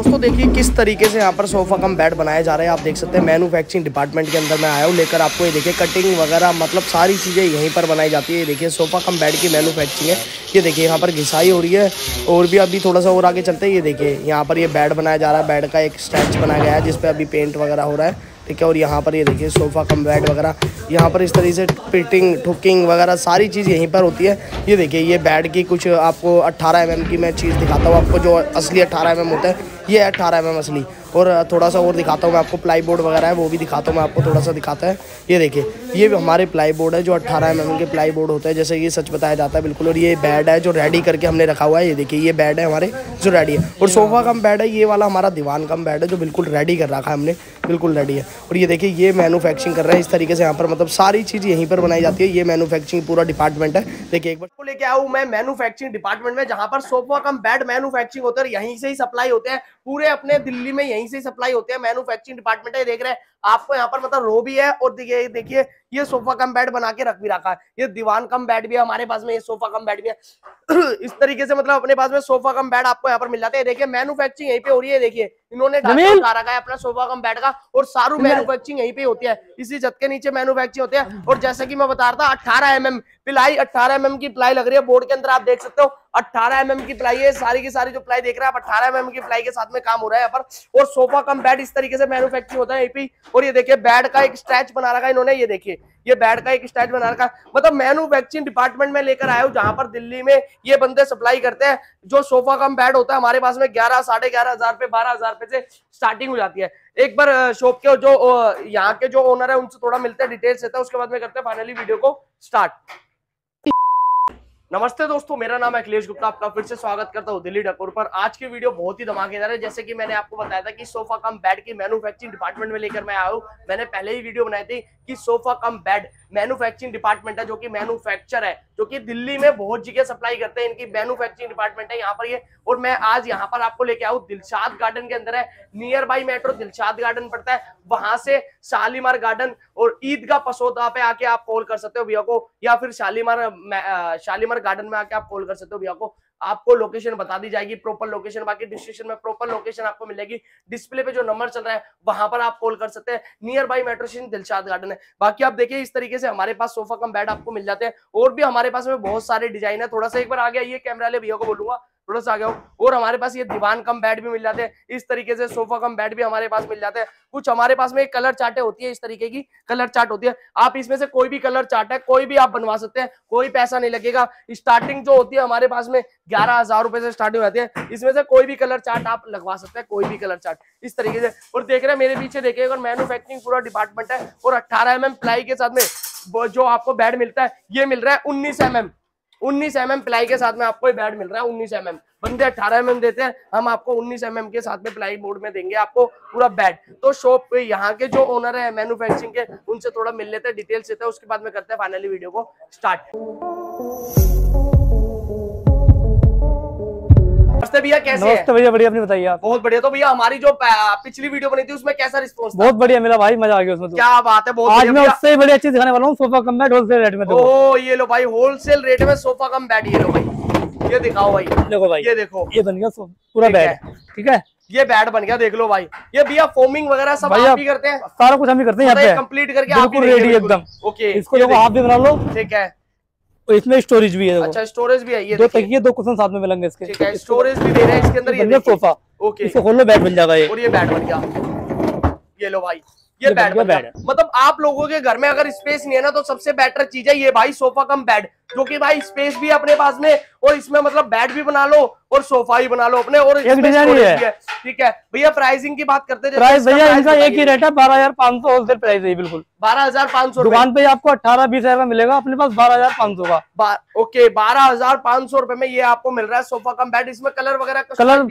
दोस्तों देखिए, किस तरीके से यहाँ पर सोफा कम बेड बनाया जा रहा है। आप देख सकते हैं मैनुफैक्चरिंग डिपार्टमेंट के अंदर मैं आया हूँ। लेकर आपको ये देखिए कटिंग वगैरह मतलब सारी चीज़ें यहीं पर बनाई जाती है। ये देखिए, सोफा कम बेड की मैनुफैक्चरिंग है। ये देखिए, यहाँ पर घिसाई हो रही है और भी अभी थोड़ा सा और आगे चलते हैं। ये देखिए, यहाँ पर ये बेड बनाया जा रहा है। बेड का एक स्टैच बनाया गया है जिसपे अभी पेंट वगैरह हो रहा है। ठीक है, और यहाँ पर ये देखिए सोफ़ा कम बेड वगैरह। यहाँ पर इस तरीके से पिटिंग ठुकिंग वगैरह सारी चीज़ यहीं पर होती है। ये देखिए, ये बेड की कुछ आपको 18 एम की मैं चीज़ दिखाता हूँ। आपको जो असली 18 एम होता है, ये है अट्ठारह एम असली। और थोड़ा सा और दिखाता हूँ मैं आपको प्लाई बोर्ड वगैरह है, वो भी दिखाता हूँ मैं आपको, थोड़ा सा दिखाता है। ये देखिए, ये हमारे प्लाई बोर्ड है, जो अट्ठारह एम एम के प्लाई बोर्ड होते हैं, जैसे ये सच बताया जाता है, बिल्कुल। और ये बेड है, जो रेडी करके हमने रखा हुआ है, ये देखिए, ये बेड है हमारे, जो रेडी है। और सोफ़ा कम बेड है, ये वाला हमारा दीवान कम बेड है, जो बिल्कुल रेडी कर रखा है हमने, बिल्कुल रेडी है। और ये देखिए, ये मैनुफैक्चरिंग कर रहे हैं, इस तरीके से यहाँ पर मतलब सारी चीज़ यहीं पर बनाई जाती है, ये मैनुफैक्चरिंग पूरा डिपार्टमेंट है। देखिए, एक बार को लेके आऊँ मैं मैनुफैक्चरिंग डिपार्टमेंट में, जहाँ पर सोफा कम बेड मैनुफैक्चरिंग होता है यहीं से ही सप्लाई होते हैं, पूरे अपने दिल्ली में से सप्लाई होते हैं मैन्युफैक्चरिंग डिपार्टमेंट है देख रहे हैं। आपको यहाँ पर मतलब रो भी है और देखिए देखिए ये सोफा कम बेड बना के रख भी रखा है। ये दीवान कम बेड भी है हमारे पास में ये सोफा कम बेड भी है। इस तरीके से मतलब अपने पास में सोफा कम बेड आपको यहाँ पर मिल जाते हैं। देखिए मैन्युफैक्चरिंग यहीं पे हो रही है देखिए। इन्होंने उठा रखा है अपना सोफा कम बेड का और सारू मैन्युफैक्चरिंग यहीं पे होती है। इसी छत के नीचे मैन्युफैक्चरिंग होती है। और जैसे की मैं बता रहा था अठारह एम पिलाई अठारह एम की पिलाई लग रही है। बोर्ड के अंदर आप देख सकते हो अट्ठारह एम की प्लाई है। सारी की सारी जो प्लाई देख रहे हैं आप अट्ठारह एम की प्लाई के साथ में काम हो रहा है यहाँ पर। और सोफा कम बेड इस तरीके से मैन्युफैक्चरिंग होता है एपी और ये देखिए बैड का एक स्ट्रेच बना रखा है इन्होंने, ये देखिए, ये बैड का एक स्टैच बना रखा मतलब मैन्युफैक्चरिंग डिपार्टमेंट में लेकर आया हूँ, जहाँ पर दिल्ली में ये बंदे सप्लाई करते हैं, जो सोफा कम बैड होता है, हमारे पास में ग्यारह, साढ़े ग्यारह हज़ार पे, बारह हज़ार पे से स्टार्टिंग हो जाती है। एक बार शॉप के जो यहाँ के जो ओनर है, उनसे थोड़ा मिलते हैं डिटेल्स देता है, उसके बाद में करते हैं फाइनली वीडियो को स्टार्ट नमस्ते दोस्तों, मेरा नाम अखिलेश गुप्ता, आपका फिर से स्वागत करता हूँ दिल्ली डकोर पर। आज की वीडियो बहुत ही धमाकेदार है, जैसे कि मैंने आपको बताया था कि सोफा कम बेड की मैन्युफैक्चरिंग डिपार्टमेंट में लेकर मैं आया हूँ। मैंने पहले ही वीडियो बनाई थी कि sofa cum bed manufacturing department है, जो कि मैन्युफैक्चर है, जो कि दिल्ली में बहुत जगह सप्लाई करते हैं, इनकी मैन्युफैक्चरिंग डिपार्टमेंट है यहाँ पर ये। और मैं आज यहाँ पर आपको लेके आऊँ, दिलशाद गार्डन के अंदर है near by metro Dilshad garden पड़ता है, वहाँ से शालीमार गार्डन और ईदगाह पसोदा पे आके आप कॉल कर सकते हो भैया को, या फिर शालीमार शालीमार गार्डन में आके आप कॉल कर सकते हो भैया को। आपको लोकेशन बता दी जाएगी प्रॉपर लोकेशन बाकी डिस्क्रिप्शन में प्रॉपर लोकेशन आपको मिलेगी। डिस्प्ले पे जो नंबर चल रहा है, वहाँ पर आप कॉल कर सकते हैं। Near by metro station Dilshad garden है। बाकी आप देखिए, इस तरीके से हमारे पास सोफा कम बेड आपको मिल जाते हैं। और भी हमारे पास में बहुत सारे डिज़ाइन है। थोड़ा सा एक बार आगे आइए कैमरा ले भैया को बोलूँगा। थोड़ा सा आ गया और हमारे पास ये दीवान कम बेड भी मिल जाते हैं। इस तरीके से सोफा कम बेड भी हमारे पास मिल जाते हैं। कुछ हमारे पास में कलर चार्टे होती है इस तरीके की। कलर चार्ट होती है। आप इसमें से कोई भी कलर चार्ट है, कोई भी आप बनवा सकते हैं। कोई पैसा नहीं लगेगा। स्टार्टिंग जो होती है हमारे पास में ग्यारह हज़ार रुपए से स्टार्टिंग होती है। इसमें से कोई भी कलर चार्ट आप लगवा सकते हैं, कोई भी कलर चार्ट। इस तरीके से। और देख रहे हैं, मेरे पीछे देखिए, अगर मैन्युफैक्चरिंग पूरा डिपार्टमेंट है और अट्ठारह एम प्लाई के साथ में जो आपको बेड मिलता है, ये मिल रहा है उन्नीस एम उन्नीस एम एम प्लाई के साथ में आपको बेड मिल रहा है, उन्नीस एम एम बंदे अठारह एम देते हैं, हम आपको उन्नीस एम एम के साथ में प्लाई बोर्ड में देंगे, आपको पूरा बेड तो शॉप पे यहाँ के जो ओनर है मैन्युफैक्चरिंग के, उनसे थोड़ा मिल लेते हैं डिटेल्स देते हैं, उसके बाद में करते हैं फाइनली वीडियो को स्टार्ट नमस्ते भैया कैसे नमस्ते भैया बढ़िया अपनी बताइए आप। बहुत बढ़िया। तो भैया हमारी जो पिछली वीडियो बनी थी उसमें कैसा रिस्पॉन्स बहुत बढ़िया मिला भाई मज़ा आ गया उसमें तो। क्या बात है बहुत आज मैं उससे बड़ी अच्छी दिखाने वाला हूँ sofa cum bed wholesale rate में ओ ये लो भाई होलसेल रेट में सोफा कम बेड ये लो भाई। ये दिखाओ भाई। देखो भाई ये देखो। ये बन गया पूरा बेड ठीक है? ये बैड बन गया देख लो भाई। ये भैया फोमिंग वगैरह सब आप ही करते हैं? सारा कुछ हम ही करते हैं यहाँ पे। कंप्लीट करके बिल्कुल रेडी एकदम। ओके इसको देखो। आप भी बना लो। ठीक है। तो इसमें स्टोरेज भी है अच्छा स्टोरेज भी है ये दो तकिए दो कुशन साथ में मिलेंगे इसके। ठीक है स्टोरेज भी दे रहे हैं इसके अंदर ये सोफा ओके इसको खोल लो बेड बन जाएगा ये। और ये बेड बन गया। ये लो भाई। ये बेड मतलब आप लोगों के घर में अगर स्पेस नहीं है ना तो सबसे बेटर चीज़ है ये भाई सोफा कम बेड जो कि भाई स्पेस भी अपने पास में और इसमें मतलब बेड भी बना लो और सोफा ही बना लो अपने और एक डिज़ाइन है। ठीक है? भैया प्राइसिंग की बात करते प्राइस भैया इनका एक ही रेट है बारह हज़ार पाँच सौ होलसेल प्राइस है बिल्कुल। बारह हज़ार पाँच सौ दुकान पे आपको अठारह बीस हज़ार का मिलेगा अपने पास बारह हज़ार पाँच सौ का। ओके बारह हज़ार पाँच सौ रुपए में ये आपको मिल रहा है सोफा कम बेड इसमें कलर वगैरह कलर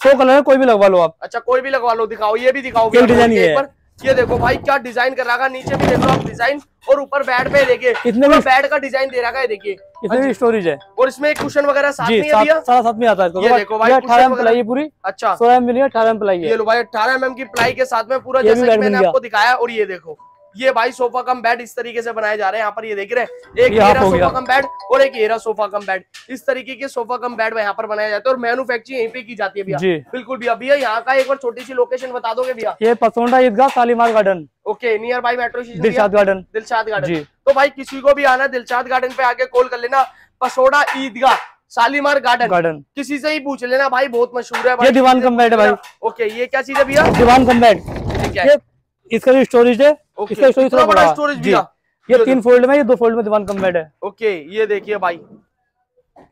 सौ कलर है कोई भी लगवा लो आप। अच्छा कोई भी लगवा लो दिखाओ ये भी दिखाओ डिज़ाइन ये देखो भाई क्या डिज़ाइन कर रहा है। नीचे भी देखो आप डिज़ाइन और ऊपर बेड पे देखिए कितने भी बेड का डिज़ाइन दे रहा है देखिए। कितने भी स्टोरेज है। और इसमें एक कुशन वगैरह साथ में दिया सारा साथ में आता है ये देखो भाई अठारह एम प्लाई पूरी। अच्छा। सोलह एम मिली अठारह एम प्लाई ये लो भाई अठारह एम की प्लाई के साथ में पूरा जैसे मैंने आपको दिखाया और ये देखो। ये भाई सोफा कम बेड इस तरीके से बनाए जा रहे हैं। यहाँ पर ये देख रहे हैं। एक येरा सोफा कम बेड और एक येरा सोफा कम बेड। इस तरीके के सोफा कम बेड यहाँ पर बनाए जाते हैं और मैन्युफैक्चरिंग यहीं पे की जाती है भैया। बिल्कुल भैया भैया यहाँ का एक बार छोटी सी लोकेशन बता दोगे भैया? ये Pasonda Idgah Shalimar garden okay near by metro station Dilshad garden Dilshad garden तो भाई किसी को भी आना दिलशाद गार्डन पे आके कॉल कर लेना। पसोड़ा ईदगाह शालीमार गार्डन गार्डन किसी से ही पूछ लेना भाई बहुत मशहूर है भाई। ये दीवान कम बेड है भाई। ओके ये क्या चीज़ है भैया? दीवान कम बेड। ठीक है। इसका जो स्टोरेज है इसका स्टोरेज थोड़ा बड़ा बड़ा है। storage जी। भैया? ये तीन फोल्ड में ये दो फोल्ड में दीवान कम बेड है। ओके ये देखिए भाई।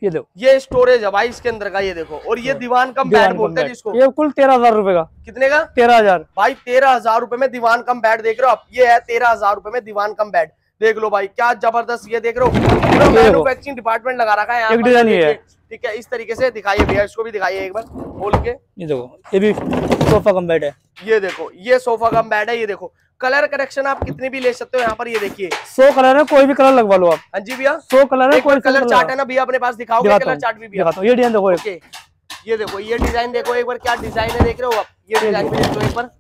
ये देखो। ये स्टोरेज है भाई इसके अंदर का ये देखो। और ये दीवान कम बेड बोलते हैं जिसको। ये कुल तेरह हज़ार रुपए का। कितने का? तेरह हज़ार। भाई तेरह हज़ार रुपए में दीवान कम बेड देख रहे हो आप? ये है तेरह हज़ार रुपए में दीवान कम बेड देख लो भाई क्या ज़बरदस्त ये देख रहे हो। मैन्युफैक्चरिंग डिपार्टमेंट लगा रखा है यहाँ एक डिज़ाइन ही। है। ठीक है इस तरीके से दिखाइए भैया इसको भी दिखाइए एक बार। खोल के। ये देखो ये भी सोफा कम बेड है। ये देखो ये सोफा कम बेड है ये देखो। कलर करेक्शन आप कितने भी ले सकते हो यहाँ पर ये देखिए। सो कलर है कोई भी कलर लगवा लो आप। हाँ जी भैया। सो कलर है कोई कलर चार्ट है ना भैया अपने पास दिखाओगे कलर चार्ट भी भैया। ये डिज़ाइन देखो ओके ये देखो ये डिज़ाइन देखो एक बार क्या डिज़ाइन है देख रहे हो आप? ये डिज़ाइन भी देखो एक बार।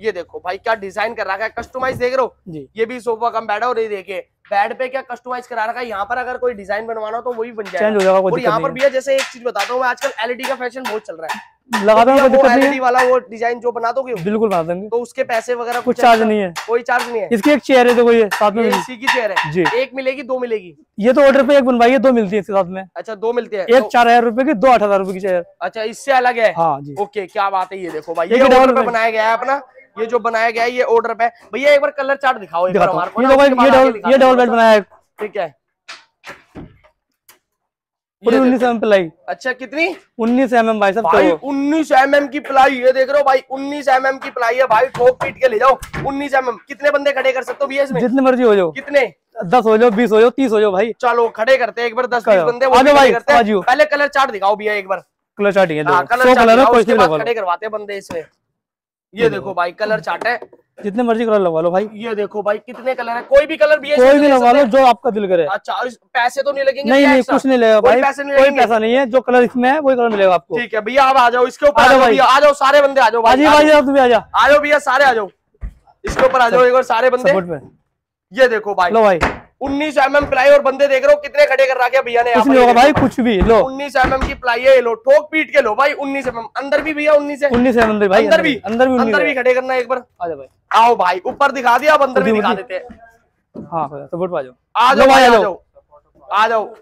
ये देखो भाई क्या डिज़ाइन कर रखा है कस्टमाइज देख रहे हो? ये भी सोफा कम है और ये देखिए बेड पे क्या कस्टमाइज करा रखा है? यहाँ पर अगर कोई डिज़ाइन बनवाना हो तो वही बन चेंज हो जाएगा और यहाँ पर भैया जैसे एक चीज़ बताता हूँ आजकल एलईडी का फ़ैशन बहुत चल रहा है। हैं कोई वो दिक्कत नहीं वाला वो डिज़ाइन जो बना दोगे? बिल्कुल बना देंगे। तो उसके पैसे वगैरह कुछ चार्ज नहीं है। कोई चार्ज नहीं है। इसकी एक चेयर है देखो ये साथ में इसी की चेयर है। जी। एक मिलेगी दो मिलेगी। ये तो ऑर्डर पे एक बनवाई है दो मिलती है इसके साथ में। अच्छा दो मिलते हैं। एक तो- चार हज़ार रुपए की दो आठ हज़ार रुपए की चेयर अच्छा इससे अलग है? हाँ जी। ओके क्या बात है ये देखो भाई। ये ऑर्डर डबल पे बनाया गया है अपना। ये जो बनाया गया है ये ऑर्डर पे। भैया एक बार कलर चार्ट दिखाओ ये डबल बेड बनाया है। ठीक है। पूरी उन्नीस। M ply. अच्छा कितनी? उन्नीस एम एम भाई साहब भाई तो 19 एमएम की प्लाई ये देख रहे हो भाई 19 एम की प्लाई है भाई ठोक पीट के ले जाओ 19 एमएम कितने बंदे खड़े कर सकते हो भैया इसमें जितने मर्ज़ी हो जाओ। कितने? दस हो जाओ बीस हो जाओ तीस हो जाओ भाई। चलो खड़े करते हैं एक बार दस बीस बंदे वो भाई, करते हैं। पहले कलर चार्ट दिखाओ भैया एक बार। कलर चार्ट कलर खड़े करवाते हैं बंदे इसमें। ये देखो भाई कलर चार्ट है। जितने मर्ज़ी कलर लगवा लो भाई। ये देखो भाई कितने कलर है? कोई भी कलर भी है कोई भी लगवा लो जो आपका दिल करे। अच्छा पैसे तो नहीं लगेंगे नहीं नहीं कुछ नहीं लगेगा भाई पैसे नहीं कोई पैसा नहीं है जो कलर इसमें है वही कलर मिलेगा आपको। ठीक है भैया आप आ जाओ इसके ऊपर आ जाओ जाओ जाओ सारे बंदे आ जाओ भाई आ जा। आ जाओ भैया सारे आ जाओ। इसके ऊपर आ जाओ एक बार सारे बंदे। ये देखो भाई लो भाई। 19 एमएम प्लाई और बंदे देख रहे हो कितने खड़े कर रखे भैया ने कुछ नहीं होगा भाई कुछ भी लो। 19 एमएम की प्लाई है लो ठोक पीट के लो भाई उन्नीस एम एम अंदर भी भैया 19 है। उन्नीस एम अंदर भाई अंदर भी अंदर भी अंदर भी। खड़े करना एक बार। आ जाओ भाई। आओ भाई ऊपर दिखा दिया अब अंदर भी दिखा देते हैं। हाँ पे आ जाओ। आ जाओ भाई, आ जाओ। आ जाओ।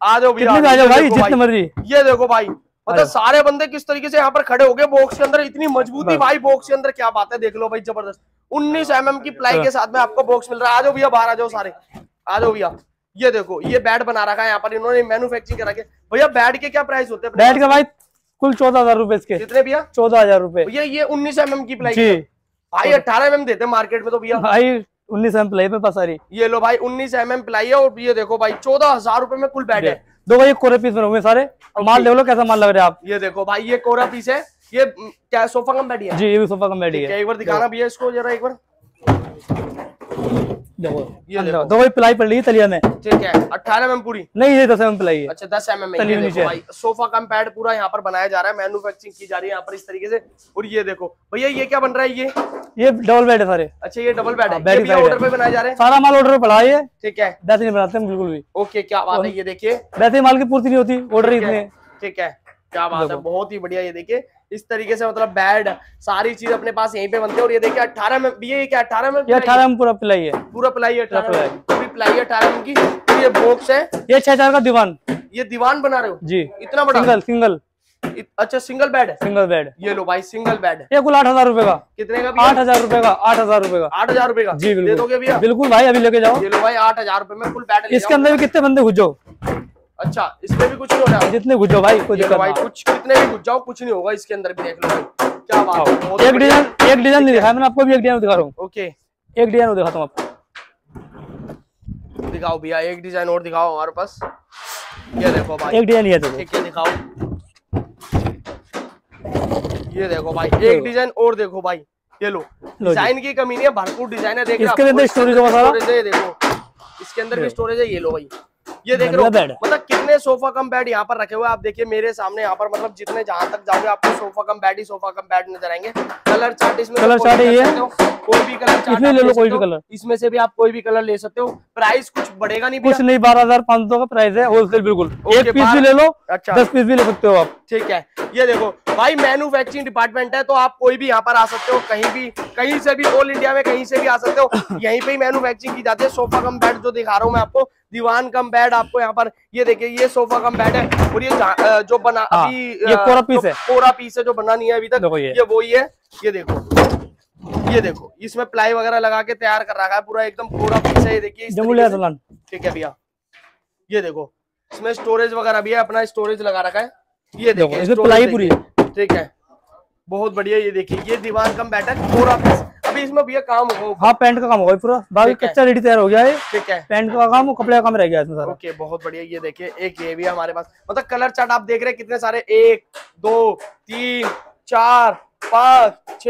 आ जाओ भैया आ जाओ भाई जितने मर्ज़ी। ये देखो भाई मतलब सारे बंदे किस तरीके से यहाँ पर खड़े हो गए बॉक्स के अंदर इतनी मजबूती भाई बॉक्स के अंदर क्या बात है देख लो भाई ज़बरदस्त। 19 एमएम की प्लाई के साथ में आपको बॉक्स मिल रहा है। आ जाओ भैया बाहर आ जाओ सारे। आ जाओ भैया। ये देखो ये बेड बना रखा है यहाँ पर इन्होंने मैन्युफैक्चरिंग करा के। भैया बेड के क्या प्राइस होते हैं? बैठ के भाई कुल चौदह हज़ार रुपए इसके। कितने भैया? चौदह हज़ार रुपए। ये ये 19 एमएम की प्लाई भाई अठारह एम देते मार्केट में तो भैया। भाई उन्नीस एम प्लाई में पास सारी ये लो भाई उन्नीस एम एम प्लाई है और ये देखो भाई चौदह हज़ार रूपए में कुल बैठे है। दो भाई कोरे पीस में सारे। माल देख लो कैसा माल लग रहा है आप। ये देखो भाई ये कोरा पीस है। ये क्या सोफा कम बैठी है? जी ये भी सोफा कम बैठी है एक बार दिखाना भैया इसको जरा एक बार। देखो अंदर देखो। दो भाई प्लाई पड़ रही है तलिया में ठीक है अट्ठारह एम पूरी। नहीं ये दस एम प्लाई है। अच्छा दस एम एम तली ये हुई देखो नीचे। भाई सोफा कम पैड पूरा यहाँ पर बनाया जा रहा है मैन्युफैक्चरिंग की जा रही है यहाँ पर इस तरीके से। और ये देखो भैया ये क्या बन रहा है ये? ये डबल बेड है सारे। अच्छा ये डबल बेड है। हाँ, ये ही ऑर्डर पे बनाए जा रहे हैं। सारा माल ऑर्डर पड़ा है ये। ठीक है। वैसे नहीं बनाते हम बिल्कुल भी। ओके क्या बात है ये देखिए। वैसे माल की पूर्ति नहीं होती ऑर्डर इतने। ठीक है क्या बात है बहुत ही बढ़िया ये देखिए। इस तरीके से मतलब बेड सारी चीज़ अपने पास यहीं पे बनती है। और ये देखिए अठारह में ये क्या अट्ठारह में अठारह में पूरा प्लाई है। पूरा प्लाई है अठारह पूरी प्लाई है अठारह में की ये बॉक्स है। ये छह हज़ार का दीवान। ये दीवान बना रहे हो? जी। इतना बड़ा? सिंगल सिंगल अच्छा सिंगल बेड है? सिंगल बेड ये लो भाई सिंगल बेड है। ये कुल आठ हज़ार रुपए का। कितने का आठ हज़ार रुपए का आठ हज़ार रुपए का। आठ हज़ार रुपए का? जी दे बिल्कुल दोगे भैया? बिल्कुल भाई अभी लेके जाओ। ये लो भाई आठ हज़ार रुपए में फुल बेड इसके अंदर भी कितने बंदे घुस? जाओ अच्छा इसमें भी कुछ नहीं होना जितने घुस जाओ भाई ये दिक्कत भाई कुछ कितने भी घुस जाओ कुछ नहीं होगा इसके अंदर भी देख लो भाई। क्या बात है एक डिज़ाइन एक डिज़ाइन नहीं दिखाया मैंने आपको भी एक डिज़ाइन दिखा रहा हूँ। ओके। एक डिज़ाइन दिखाता हूँ आपको। दिखाओ भैया एक डिज़ाइन और दिखाओ हमारे पास। ये देखो भाई। एक डिज़ाइन ये देखो ठीक है दिखाओ। ये देखो भाई एक डिज़ाइन और देखो भाई। ये लो। डिज़ाइन की कमी नहीं है भरपूर डिज़ाइन है देख रहे हो इसके अंदर और storage होगा सारा? है ये देखो। इसके अंदर भी स्टोरेज है ये लो भाई। ये देख रहे हो मतलब सारे सोफा कम बेड यहाँ पर रखे हुए आप देखिए मेरे सामने यहाँ पर मतलब जितने जहाँ तक जाओगे आपको सोफा कम बेड ही सोफा कम बेड नज़र आएँगे। कलर चार्ट इसमें कलर चार्ट ये कोई भी कलर चार्ट इसमें ले लो कोई भी कलर। इसमें से भी आप कोई भी कलर ले सकते हो। प्राइस कुछ बढ़ेगा नहीं कुछ नहीं बारह हज़ार पाँच सौ का प्राइस है होलसेल बिल्कुल। एक पीस भी ले लो अच्छा। दस पीस भी ले सकते हो आप। ठीक है। ये देखो भाई मैन्युफैक्चरिंग डिपार्टमेंट है तो आप कोई भी यहाँ पर आ सकते हो कहीं भी कहीं से भी ऑल इंडिया में कहीं से भी आ सकते हो। यहीं पे ही मैन्युफैक्चरिंग की जाती है। सोफा कम बेड जो दिखा रहा हूँ मैं आपको दीवान कम बेड आपको यहाँ पर ये देखिए ये सोफा कम बेड है और ये जो बना हाँ, अभी ये कोरा पीस है। कोरा पीस है जो बना नहीं है अभी तक ये। वही है ये देखो ये देखो इसमें प्लाई वगैरह लगा के तैयार कर रखा है पूरा एकदम कोरा पीस है ये देखिए ठीक है भैया ये देखो इसमें स्टोरेज वगैरह भी है अपना स्टोरेज लगा रखा है ये देखो, इसमें प्लाई। पूरी ठीक है बहुत बढ़िया ये देखिए ये दीवार कम बैठक पूरा पीस अभी इसमें भैया काम होगा हाँ पैंट का काम होगा पूरा। बाकी कच्चा रेडी तैयार हो गया है। ठीक है। पैंट का काम कपड़े का काम रह गया इसमें सारा। ओके बहुत बढ़िया। ये देखिए एक ये भी है हमारे पास। मतलब कलर चार्ट आप देख रहे हैं कितने सारे। एक दो तीन चार पाँच छ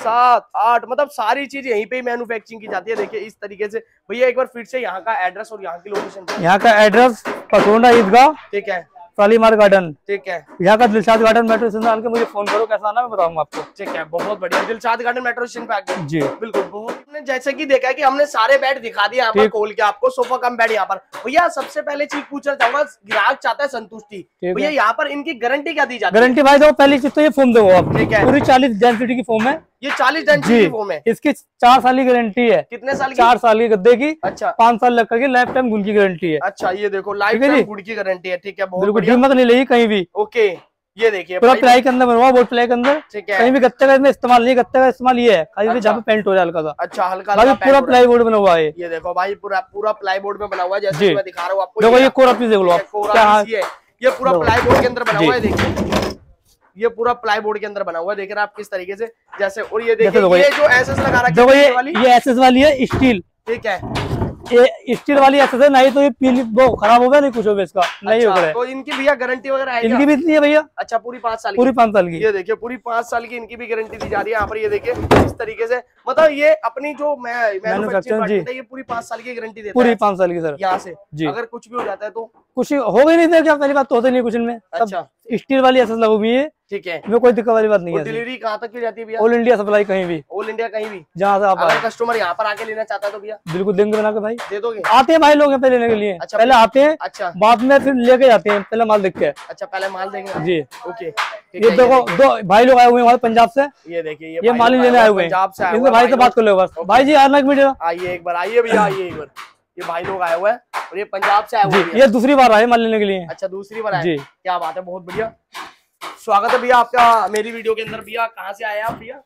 सात आठ। मतलब सारी चीज़ यहीं पे ही मैन्युफैक्चरिंग की जाती है। देखिए इस तरीके से। भैया एक बार फिर से यहाँ का एड्रेस और यहाँ की लोकेशन यहाँ का एड्रेस पसोंडा ईदगाह। ठीक है। शालीमार गार्डन। ठीक है। यहाँ का दिलशाद गार्डन मेट्रो स्टेशन डाल के मुझे फ़ोन करो कैसा आना मैं बताऊँगा आपको। ठीक है बहुत बढ़िया। दिलशाद गार्डन मेट्रो स्टेशन पे आ गए जी। बिल्कुल बहुत हमने जैसे कि देखा है कि हमने सारे बेड दिखा दिए यहाँ खोल के आपको सोफा कम बेड यहाँ पर। भैया सबसे पहले चीज़ पूछना चाहूँगा ग्राहक चाहता है संतुष्टि। भैया यहाँ पर इनकी गारंटी क्या दी जाती है? गारंटी भाई देखो पहली चीज़ तो ये फोम देखो आप। ठीक है। पूरी चालीस डेंसिटी की फोम है। ये चालीस डेंसिटी जी। फोम है। इसकी चार साल की गारंटी है। कितने साल की? चार साल की गद्दे की अच्छा। पाँच साल लग करके लाइफ टाइम गुल की गारंटी है। अच्छा ये देखो लाइफ टाइम गुड की गारंटी है ठीक है बिल्कुल कीमत नहीं लगी कहीं भी। ओके ये देखिए पूरा प्लाई के अंदर बनवा बोर्ड प्लाई के अंदर। कहीं भी गत्ते का इसमें इस्तेमाल नहीं गत्ते का इस्तेमाल ये है। खाली अच्छा। जहाँ पे पेंट हो जाए हल्का सा। अच्छा हल्का हल्का पूरा हो रहा है। प्लाई बोर्ड बना हुआ है। ये देखो भाई पूरा पूरा प्लाई बोर्ड में बना हुआ है जैसे मैं दिखा रहा हूँ आपको देखो ये कोरा पीस देख लो आप। ये पूरा प्लाई बोर्ड के अंदर बना हुआ है देखिए। ये पूरा प्लाई बोर्ड के अंदर बना हुआ है। देख रहे हैं आप किस तरीके से जैसे और ये देखिए देखो ये ये- जो एसएस लगा रखी है ये वाली? ये एसएस वाली है स्टील ठीक है? ये स्टील वाली एसएस है नहीं तो ये पीली वो खराब हो गया नहीं कुछ हो गया इसका। नहीं हो अच्छा, गया तो इनकी भैया गारंटी वगैरह है इनकी भी इतनी है भैया। अच्छा पूरी पाँच साल पूरी पाँच साल की। ये देखिए पूरी पाँच साल की इनकी भी गारंटी दी जा रही है। यहाँ पर ये देखिए इस तरीके से। मतलब ये अपनी जो मैन्युफैक्चरिंग जी। ये पूरी पाँच साल की गारंटी देता पूरी पाँच साल की सर। यहाँ से। जी। अगर कुछ भी हो जाता है तो? कुछ हो गई नहीं था क्या पहली बात तो होते नहीं कुछ इनमें। अच्छा। स्टील वाली एसएस लगू हुई है। ठीक है। इसमें कोई दिक्कत वाली बात नहीं है डिलीवरी कहाँ तक की जाती है भैया? ऑल इंडिया सप्लाई कहीं भी। ऑल इंडिया कहीं भी। जहाँ से आप अगर कस्टमर यहाँ पर आके लेना चाहता है तो भैया। बिल्कुल देंगे बना के भाई। दे दोगे? आते हैं भाई लोग यहाँ पे लेने के लिए। अच्छा, पहले आते हैं अच्छा। बाद में फिर लेके जाते हैं पहले माल देख के। अच्छा पहले माल देंगे। जी। ओके। ये देखो दो भाई लोग आए हुए हैं हमारे पंजाब से। ये देखिए ये माल लेने आए हुए हैं। पंजाब से आए इनसे हुए भाई से बात कर लो बस। भाई जी आना आइए एक बार आइए भैया आइए एक बार। ये भाई लोग आए हुए हैं और ये पंजाब से आए हुए हैं ये दूसरी बार आए माल लेने के लिए। अच्छा दूसरी बार आए जी। क्या बात है बहुत बढ़िया। स्वागत है भैया आपका मेरी वीडियो के अंदर। भैया कहाँ से आए आप भैया?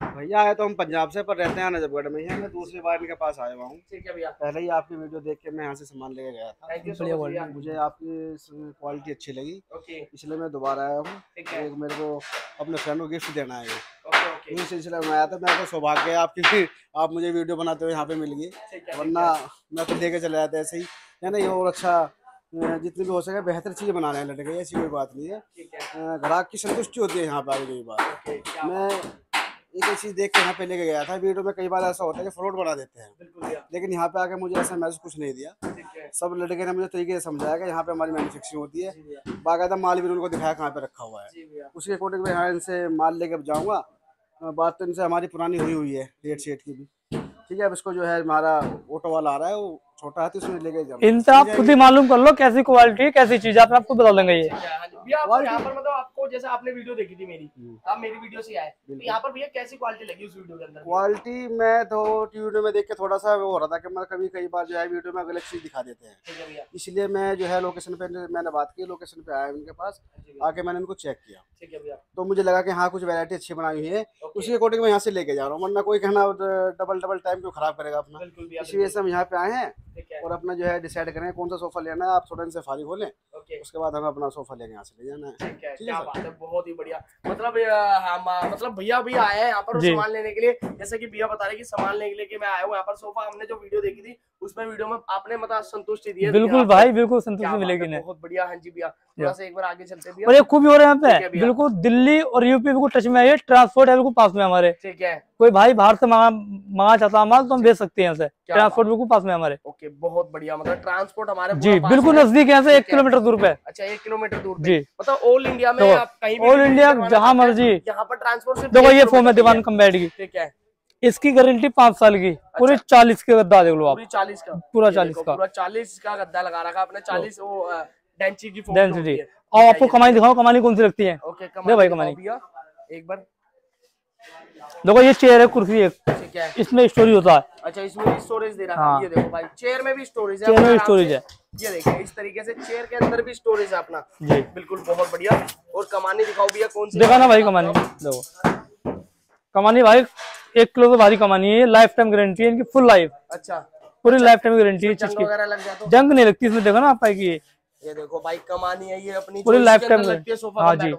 भैया आए तो हम पंजाब से पर रहते हैं नजफगढ़ में। यहाँ मैं दूसरी बार इनके पास आया हुआ हूँ। ठीक है भैया। पहले ही आपकी वीडियो देख के मैं यहाँ से सामान लेके गया था। थैंक यू सो मच भैया। मुझे आपकी क्वालिटी अच्छी लगी। ओके इसलिए मैं दोबारा आया हूँ। एक मेरे को अपने फ्रेंड को गिफ्ट देना है। ओके ओके इस सिलसिले में आया था मेरे को सौभाग्य है आपकी आप मुझे वीडियो बनाते हुए यहाँ पे मिल गई। वरना मैं तो लेके चले जाते ऐसे ही। है ना ये और अच्छा जितनी भी हो सके बेहतर चीज़ें बना रहे हैं लड़के ऐसी कोई बात नहीं है। ग्राहक की संतुष्टि होती है यहाँ पर आगे कोई बात मैं एक एक चीज़ देख के यहाँ पे लेके गया था वीडियो में कई बार ऐसा होता है कि फ्रॉड बना देते हैं। लेकिन यहाँ पे आके मुझे ऐसा मैसेज कुछ नहीं दिया। सब लड़के ने मुझे तरीके से समझाया कि यहाँ पे हमारी मैन्युफैक्चरिंग होती है। बाकायदा माल भी उनको दिखाया कहाँ पे रखा हुआ है। उसके अकॉर्डिंग मैं यहाँ इनसे माल लेके जाऊँगा। बात तो इनसे हमारी पुरानी हुई हुई है रेट शेट की भी। ठीक है अब इसको जो है हमारा ऑटो वाला आ रहा है वो छोटा है तो उसमें लेके जाओ इनसे आप खुद ही मालूम कर लो कैसी क्वालिटी कैसी चीज़ है, आप खुद बता देंगे ये। ठीक है, जी। भैया आपको यहाँ पर मतलब आपको जैसे आपने वीडियो देखी थी मेरी आप मेरी वीडियो से आए। तो यहाँ पर भैया कैसी क्वालिटी लगी उस वीडियो के अंदर? क्वालिटी मैं तो वीडियो में देख के थोड़ा सा वो हो रहा था कि मैं कभी कई बार जो है वीडियो में गलत चीज़ दिखा देते हैं। है इसलिए मैं जो है लोकेशन पे मैंने बात की लोकेशन पे आया उनके पास। आके मैंने उनको चेक किया। ठीक है भैया। तो मुझे लगा कि हाँ कुछ वैरायटी अच्छी बनाई हुई है। उसी अकॉर्डिंग मैं यहाँ से लेके जा रहा हूँ। वरना कोई कहना डबल डबल टाइम क्यों खराब करेगा अपना? इसी वजह से हम यहाँ पे आए हैं और अपना जो है डिसाइड करें कौन सा सोफा लेना है। आप थोड़ा इनसे फारिग हो लें। उसके बाद हमें अपना सोफा लेके यहाँ से ले जाना है। ठीक है है। बात है बहुत ही बढ़िया। मतलब हम मतलब भैया भी आए हैं यहाँ पर सामान लेने के लिए। जैसे कि भैया बता रहे कि सामान लेने के लिए कि मैं आया हूँ यहाँ पर। सोफा हमने जो वीडियो देखी थी उसमें वीडियो में आपने मतलब संतुष्टि दी है बिल्कुल भाई बिल्कुल संतुष्टि मिलेगी बहुत बढ़िया हाँ जी भैया। थोड़ा सा एक बार आगे चलते और एक खूबी हो रहा है यहाँ पे। बिल्कुल दिल्ली और यूपी बिल्कुल टच में है ट्रांसपोर्ट है बिल्कुल पास में हमारे। ठीक है। कोई भाई बाहर से मंगा चाहता है माल तो हम भेज सकते हैं यहाँ से। ट्रांसपोर्ट बिल्कुल पास में हमारे। ओके बहुत बढ़िया मतलब ट्रांसपोर्ट हमारे जी बिल्कुल नज़दीक है यहाँ से एक किलोमीटर दूर पे। अच्छा एक किलोमीटर दूर जी। मतलब ऑल इंडिया में तो आप कहीं India करवाना जहाँ मर्ज़ी। यहाँ पर ट्रांसपोर्ट देखो ये फॉर्म है। किलोमीटर दीवान की कम्बैट की ठीक है। इसकी गारंटी पाँच साल की। अच्छा। पूरे चालीस के गद्दा देख लो आप। चालीस का? पूरा ये 40 देखो, का। पूरा चालीस का गद्दा लगा रखा आपने चालीस वो डेंची की डेंसिटी। और आपको कमाई दिखाओ कमानी कौन सी लगती है? ओके भाई कमानी कमानी। एक बार। देखो ये चेयर है कुर्सी है। इसमें स्टोरी होता है। अच्छा इसमें भी स्टोरेज दे रहा है। ये देखो भाई चेयर में भी स्टोरेज है चेयर में भी आराम storage से- है। ये देखिए इस तरीके से चेयर के अंदर भी स्टोरेज है अपना। जी। बिल्कुल बहुत बढ़िया। और कमानी दिखाओ भैया कौन सी देखा ना भाई कमानी। देखो। कमानी भाई एक किलो तो भारी कमानी है लाइफ टाइम गारंटी है इनकी फुल लाइफ अच्छा। पूरी लाइफ टाइम गारंटी है चीज़ जंग की। तो? जंग नहीं लगती इसमें देखो ना आप की ये। देखो भाई कमानी है ये अपनी पूरी लाइफ टाइम है हाँ जी।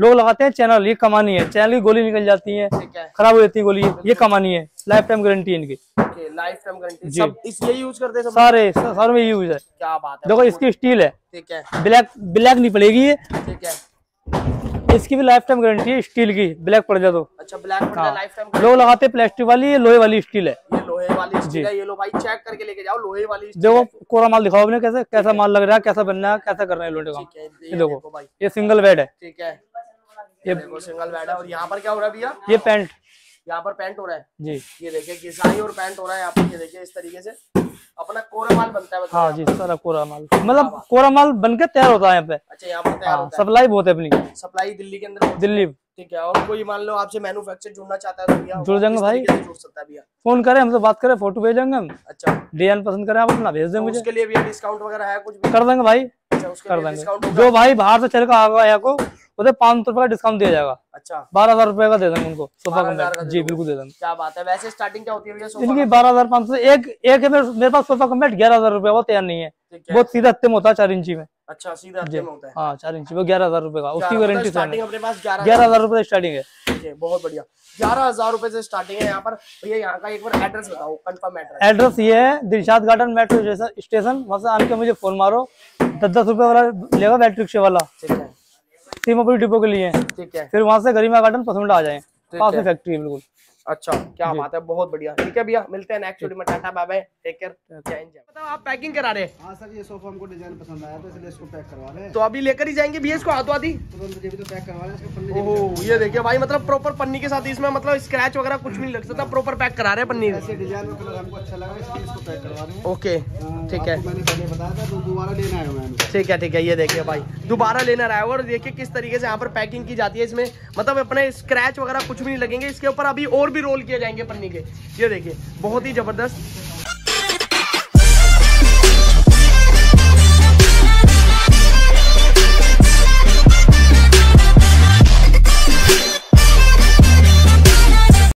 लोग लगाते हैं चैनल ये कमानी है। चैनल की गोली निकल जाती है खराब हो जाती है गोली ये कमानी है। लाइफ टाइम गारंटी इनकी। लाइफ टाइम गारंटी सब इसलिए यूज़ करते हैं सारे सारे में यूज़ है। क्या बात है देखो इसकी स्टील है। ठीक है। ब्लैक ब्लैक नहीं पड़ेगी ये। ठीक है। इसकी भी लाइफ टाइम गारंटी है स्टील की ब्लैक पड़ जाए तो। अच्छा ब्लैक पड़ हाँ। लाइफ टाइम लोग लगाते हैं प्लास्टिक वाली ये लोहे वाली स्टील है। ये लोहे वाली स्टील है ये लो भाई चेक करके लेके जाओ लोहे वाली देखो कोरा माल दिखाओ आपने कैसे कैसा माल लग रहा है कैसा बनना है कैसा कर रहे हैं लोटे है ये देखो ये सिंगल बेड है। ठीक है। ये देखो सिंगल बेड है। और यहाँ पर क्या हो रहा है भैया? ये पैंट यहाँ पर पैंट हो रहा है। जी। ये देखिए घिसाई और पैंट हो रहा है यहाँ पर ये देखिए इस तरीके से। अपना कोरा माल बनता है हाँ जी सारा कोरा माल मतलब कोरा माल बन के तैयार होता है यहाँ पे। अच्छा यहाँ पर तैयार हाँ होता सप्लाई बहुत है अपनी। सप्लाई दिल्ली के अंदर दिल्ली। ठीक है और कोई मान लो आपसे मैन्युफैक्चर जुड़ना चाहता है तो जुड़ जाएँगे भाई। जुड़ सकता है भैया? फ़ोन करें हमसे बात करें फ़ोटो भेजेंगे हम। अच्छा। डिज़ाइन पसंद करें आप अपना भेज दें तो मुझे। उसके लिए भैया डिस्काउंट वगैरह है कुछ कर देंगे भाई। अच्छा कर देंगे। जो भाई बाहर से चल कर आएगा यहाँ को उसे पाँच सौ रुपए का डिस्काउंट दिया जाएगा। अच्छा। बारह हज़ार रुपए का दे देंगे उनको सोफा 12,000 का जी बिल्कुल दे देंगे। क्या बात है वैसे स्टार्टिंग क्या होती है इनकी बारह हज़ार पाँच सौ एक एक है मेरे, पास सोफा कम्बैट ग्यारह हज़ार रुपए वो तैयार नहीं है। बहुत सीधा हत्ते में होता है चार इंची में। अच्छा सीधा में होता है। हाँ चार इंची में ग्यारह हज़ार रुपए का उसकी गारंटी स्टार्टिंग अपने पास ग्यारह हज़ार। रुपए स्टार्टिंग है। बहुत बढ़िया। ग्यारह हज़ार रुपए से स्टार्टिंग है यहाँ पर। भैया यहाँ का एक बार एड्रेस बताओ कंफर्म एड्रेस एड्रेस ये है दिलशाद गार्डन मेट्रो स्टेशन वहाँ से आके मुझे फ़ोन मारो। दस दस रुपए वाला लेगा बैटरी रिक्शे वाला। ठीक है। सीमापुरी डिपो के लिए ठीक है। फिर वहाँ से गरिमा गार्डन पसंद आ जाए। पास में फैक्ट्री है बिल्कुल। अच्छा क्या बात है बहुत बढ़िया। ठीक है भैया मिलते हैं नेक्स्ट वीडियो में tata bye bye take care जय हिंद बताओ आप पैकिंग करा रहे हैं? हाँ सर ये सोफा हमको डिज़ाइन पसंद आया तो इसलिए इसको पैक करवा रहे हैं। तो अभी लेकर ही जाएँगे भैया इसको हाथों तो हैं इसके ओहो ये देखिए भाई मतलब प्रॉपर पन्नी के साथ इसमें मतलब स्क्रैच वगैरह कुछ भी नहीं लग सकता प्रॉपर पैक करा रहे हैं पन्नी। ऐसे डिज़ाइन में कलर हमको अच्छा लगा इसलिए इसको पैक करवा रहे हैं। ओके हाँ, ठीक है। मैंने पहले बताया था तो दोबारा लेना है मैंने ठीक है ठीक है ये देखिए भाई दोबारा लेना रहा है और देखिए किस तरीके से यहाँ पर पैकिंग की जाती है इसमें। मतलब अपने स्क्रैच वगैरह कुछ भी नहीं लगेंगे इसके ऊपर अभी और भी रोल किए जाएँगे पन्नी के। ये देखिए बहुत ही ज़बरदस्त